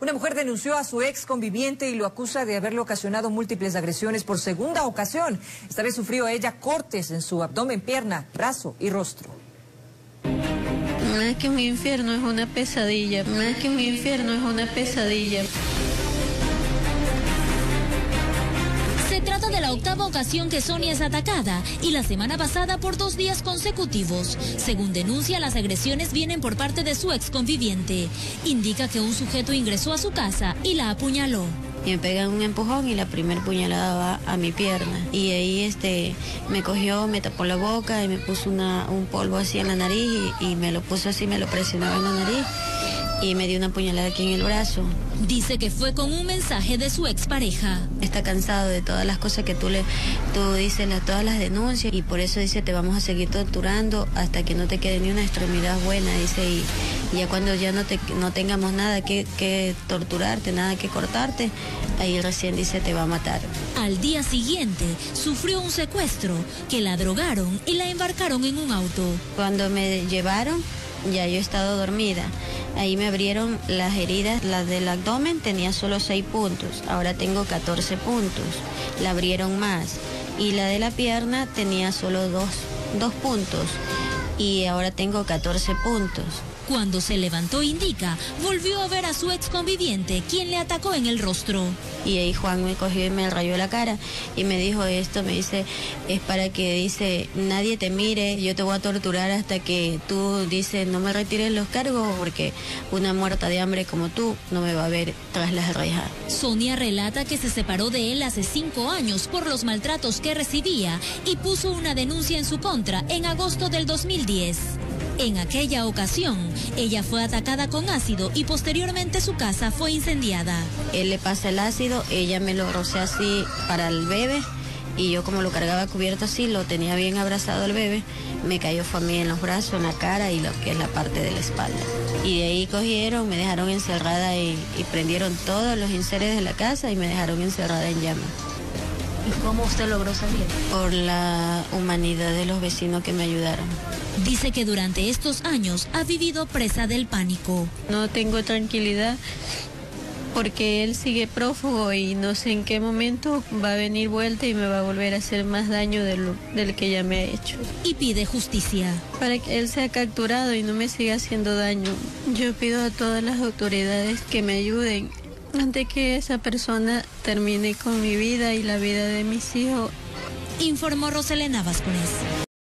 Una mujer denunció a su ex conviviente y lo acusa de haberle ocasionado múltiples agresiones por segunda ocasión. Esta vez sufrió ella cortes en su abdomen, pierna, brazo y rostro. Más que mi infierno es una pesadilla, más que mi infierno es una pesadilla. Se trata de la octava ocasión que Sonia es atacada y la semana pasada por dos días consecutivos. Según denuncia, las agresiones vienen por parte de su ex conviviente. Indica que un sujeto ingresó a su casa y la apuñaló. Me pegan un empujón y la primera puñalada va a mi pierna. Y ahí este, me cogió, me tapó la boca y me puso una, un polvo así en la nariz y, y me lo puso así, me lo presionaba en la nariz y me dio una puñalada aquí en el brazo. Dice que fue con un mensaje de su expareja. Está cansado de todas las cosas que tú le tú dices, las, todas las denuncias y por eso dice te vamos a seguir torturando hasta que no te quede ni una extremidad buena, dice y ya cuando ya no te no tengamos nada que, que torturarte, nada que cortarte, ahí recién dice te va a matar. Al día siguiente sufrió un secuestro que la drogaron y la embarcaron en un auto. Cuando me llevaron ya yo he estado dormida. Ahí me abrieron las heridas, las del abdomen tenía solo 6 puntos, ahora tengo 14 puntos. La abrieron más. Y la de la pierna tenía solo 2 dos, puntos y ahora tengo 14 puntos. Cuando se levantó, indica, volvió a ver a su ex conviviente, quien le atacó en el rostro. Y ahí Juan me cogió y me rayó la cara y me dijo esto, me dice, es para que dice, nadie te mire, yo te voy a torturar hasta que tú dices, no me retires los cargos porque una muerta de hambre como tú no me va a ver tras las rejas. Sonia relata que se separó de él hace cinco años por los maltratos que recibía y puso una denuncia en su contra en agosto del 2010. En aquella ocasión, ella fue atacada con ácido y posteriormente su casa fue incendiada. Él le pasa el ácido, ella me lo rocea así para el bebé y yo como lo cargaba cubierto así, lo tenía bien abrazado el bebé, me cayó fue a mí en los brazos, en la cara y lo que es la parte de la espalda. Y de ahí cogieron, me dejaron encerrada y, prendieron todos los inseres de la casa y me dejaron encerrada en llamas. ¿Y cómo usted logró salir? Por la humanidad de los vecinos que me ayudaron. Dice que durante estos años ha vivido presa del pánico. No tengo tranquilidad porque él sigue prófugo y no sé en qué momento va a venir vuelta y me va a volver a hacer más daño del, del que ya me ha hecho. Y pide justicia. Para que él sea capturado y no me siga haciendo daño. Yo pido a todas las autoridades que me ayuden antes que esa persona termine con mi vida y la vida de mis hijos. Informó Roselena Vázquez.